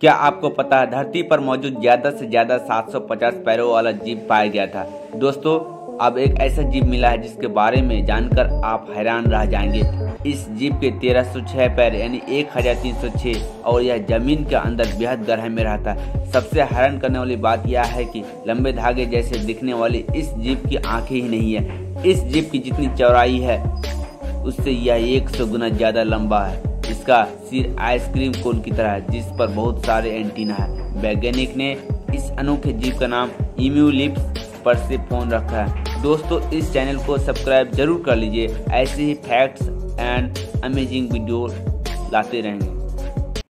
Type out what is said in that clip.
क्या आपको पता है धरती पर मौजूद ज़्यादा से ज़्यादा 750 पैरों वाला जीव पाया गया था? दोस्तों, अब एक ऐसा जीव मिला है जिसके बारे में जानकर आप हैरान रह जाएँगे। इस जीव के 1306 पैर, यानी 1306 और यह ज़मीन के अंदर बेहद गहरे में रहता है। सबसे हैरान करने वाली बात यह है कि लंबे धागे जैसे दिखने वाली इस जीव की आँखें ही नहीं है। इस जीव की जितनी चौड़ाई है, उससे यह एक सौ गुना ज़्यादा लंबा है। इसका सिर आइसक्रीम कोन की तरह है, जिस पर बहुत सारे एंटीना है। वैज्ञानिक ने इस अनोखे जीव का नाम इम्यूलिप्स पर से फ़ोन रखा है। दोस्तों, इस चैनल को सब्सक्राइब ज़रूर कर लीजिए। ऐसे ही फैक्ट्स एंड अमेजिंग वीडियो लाते रहेंगे।